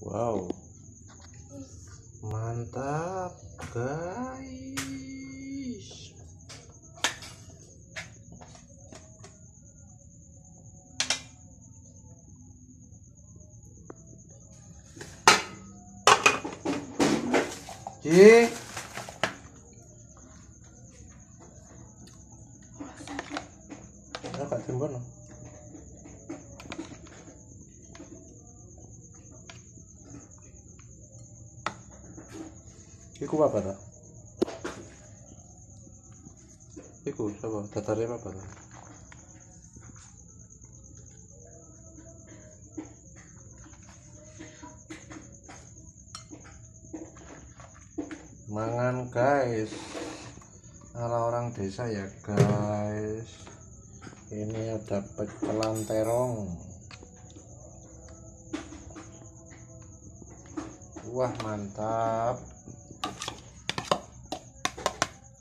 wow. Mantap guys. Ci Kak Timbon Iku apa ta? Iku apa? Tatare apa ta? Mangan guys ala orang desa ya guys ini ada pecelan terong wah mantap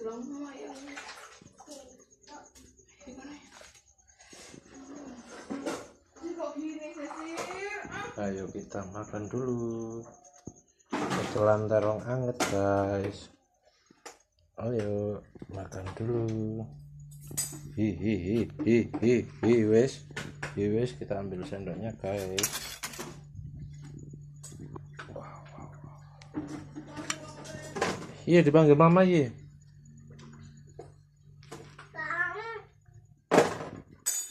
Guys. Ayo kita makan dulu. Pecelan terong anget guys. Ayo makan dulu. Hi hi hi wes. Hi wes kita ambil sendoknya guys. Wow, wow, wow. Iya dipanggil mama iya.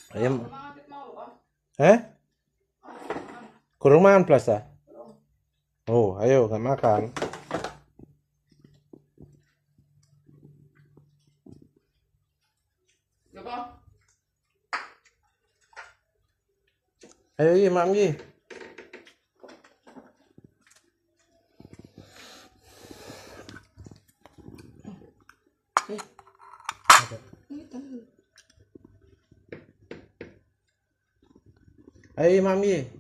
Ayo. Eh? Kurang makan plus ah? Oh, ayo nggak makan. Ayo iya mam iya. Ayo iya mam iya.